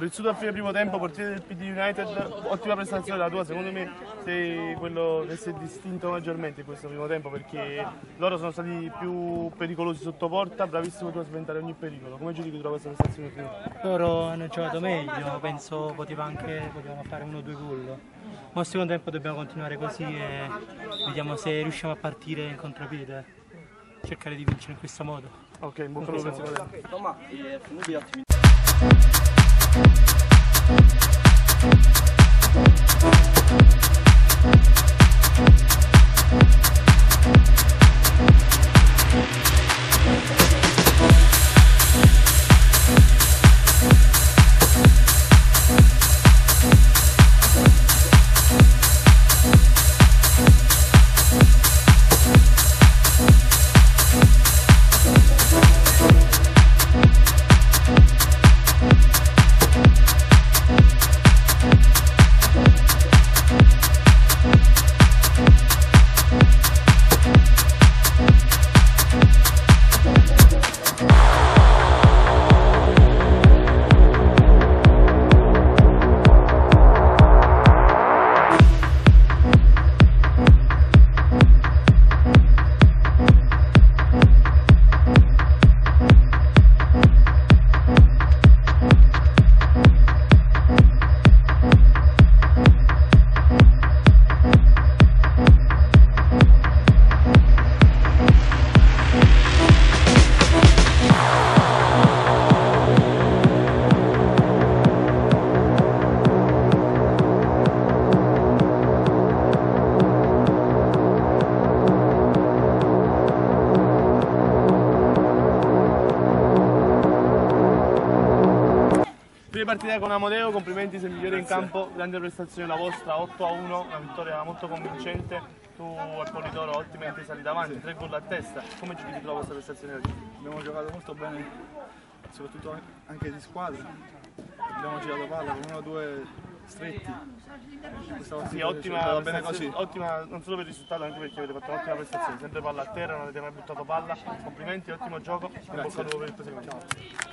piaciuto al fine primo tempo, portiere del PD United, ottima prestazione la tua, secondo me sei quello che si è distinto maggiormente in questo primo tempo perché loro sono stati più pericolosi sotto porta, bravissimo tu a sventare ogni pericolo. Come giudichi tu questa prestazione finita? Loro hanno giocato meglio, penso poteva anche, potevano fare uno o due gol. Ma al secondo tempo dobbiamo continuare così e vediamo se riusciamo a partire in contropiede. Cercare di vincere in questo modo. Ok, in bocca al lupo per Prima partita con Amodeo, complimenti, sei il migliore in campo, grande prestazione la vostra, 8 a 1, una vittoria molto convincente, tu al Polidoro ottima intesa lì davanti, tre gol a testa, come ci ritrova questa prestazione oggi? Abbiamo giocato molto bene, soprattutto anche di squadra. Abbiamo girato palla con uno o due stretti. Sì, ottima, ottima non solo per il risultato, anche perché avete fatto un'ottima prestazione, sempre palla a terra, non avete mai buttato palla, complimenti, ottimo gioco, in bocca al lupo per il proseguimento.